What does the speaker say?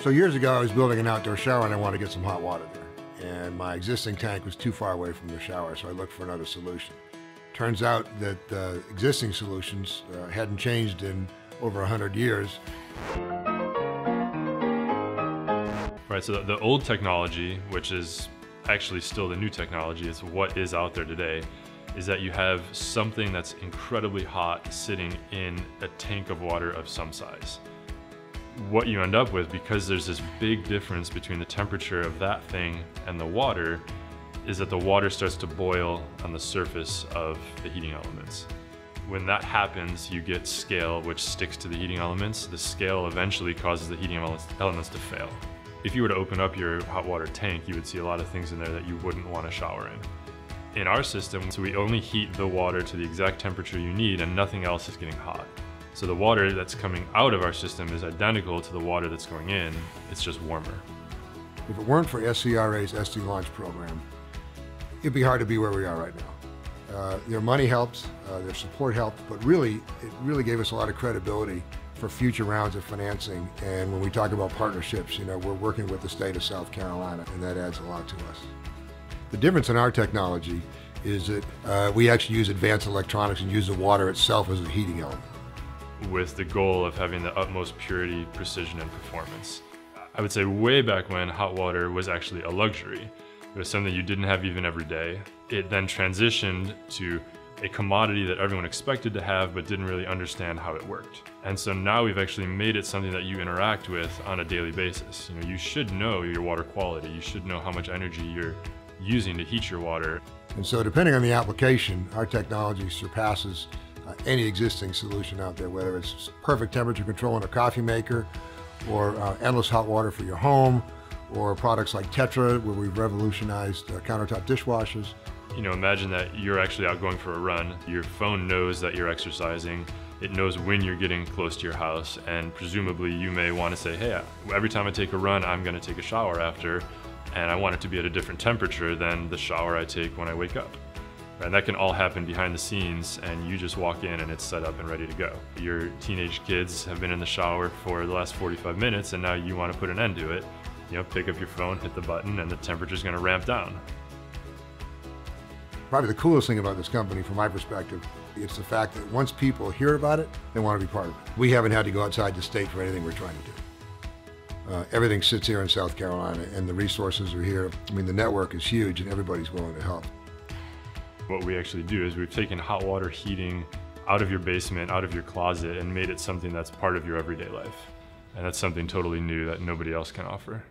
So years ago, I was building an outdoor shower and I wanted to get some hot water there. And my existing tank was too far away from the shower, so I looked for another solution. Turns out that uh, existing solutions uh, hadn't changed in over 100 years. Right, so the, the old technology, which is actually still the new technology, is what is out there today, is that you have something that's incredibly hot sitting in a tank of water of some size. What you end up with, because there's this big difference between the temperature of that thing and the water, is that the water starts to boil on the surface of the heating elements. When that happens, you get scale, which sticks to the heating elements. The scale eventually causes the heating elements to fail. If you were to open up your hot water tank, you would see a lot of things in there that you wouldn't want to shower in. In our system, so we only heat the water to the exact temperature you need and nothing else is getting hot. So the water that's coming out of our system is identical to the water that's going in, it's just warmer. If it weren't for SCRA's SC Launch program, it'd be hard to be where we are right now. Uh, their money helps, uh, their support helped, but really, it really gave us a lot of credibility for future rounds of financing. And when we talk about partnerships, you know, we're working with the state of South Carolina, and that adds a lot to us. The difference in our technology is that uh, we actually use advanced electronics and use the water itself as a heating element. With the goal of having the utmost purity, precision, and performance. I would say way back when hot water was actually a luxury. It was something you didn't have even every day. It then transitioned to a commodity that everyone expected to have but didn't really understand how it worked. And so now we've actually made it something that you interact with on a daily basis. You know, you should know your water quality. You should know how much energy you're using to heat your water. And so depending on the application, our technology surpasses uh, any existing solution out there, whether it's perfect temperature control in a coffee maker or uh, endless hot water for your home or products like Tetra where we've revolutionized uh, countertop dishwashers you know, imagine that you're actually out going for a run. Your phone knows that you're exercising. It knows when you're getting close to your house, and presumably you may want to say, hey, every time I take a run, I'm going to take a shower after, and I want it to be at a different temperature than the shower I take when I wake up. And that can all happen behind the scenes, and you just walk in and it's set up and ready to go. Your teenage kids have been in the shower for the last 45 minutes, and now you want to put an end to it. You know, pick up your phone, hit the button, and the temperature's going to ramp down. Probably the coolest thing about this company, from my perspective, it's the fact that once people hear about it, they want to be part of it. We haven't had to go outside the state for anything we're trying to do. Uh, everything sits here in South Carolina, and the resources are here. I mean, the network is huge, and everybody's willing to help. What we actually do is we've taken hot water heating out of your basement, out of your closet, and made it something that's part of your everyday life. And that's something totally new that nobody else can offer.